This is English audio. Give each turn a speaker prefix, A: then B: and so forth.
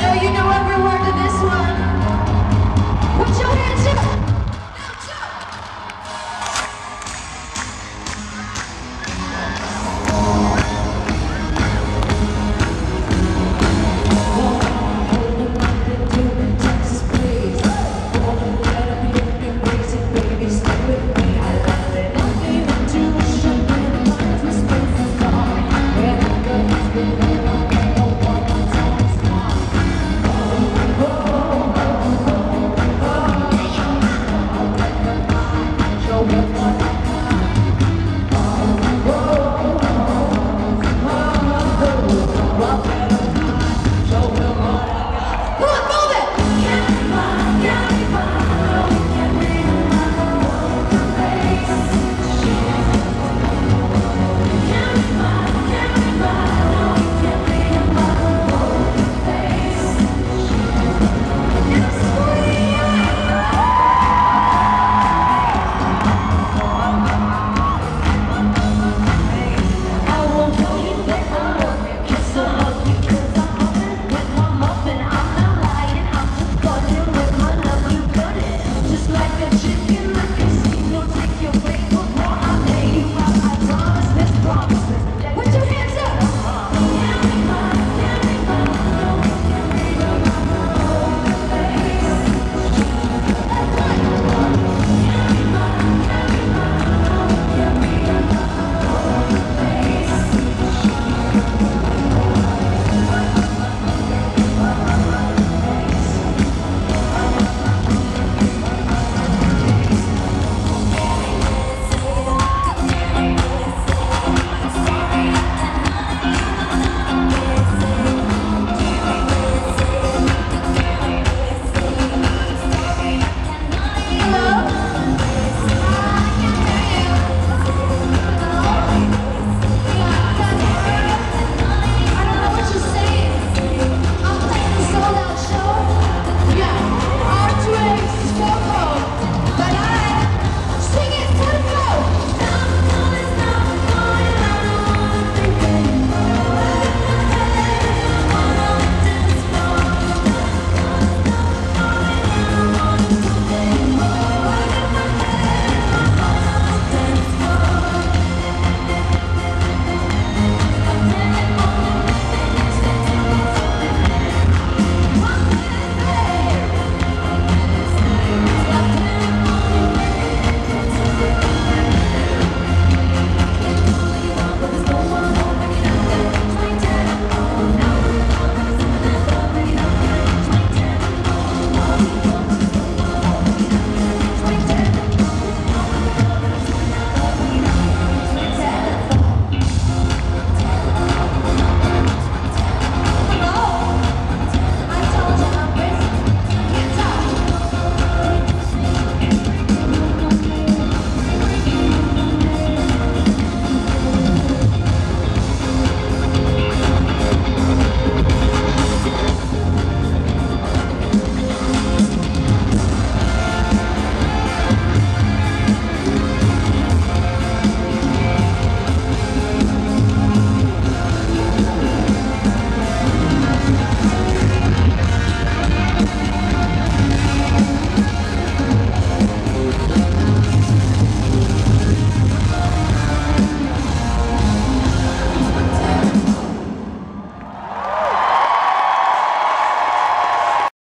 A: No, you know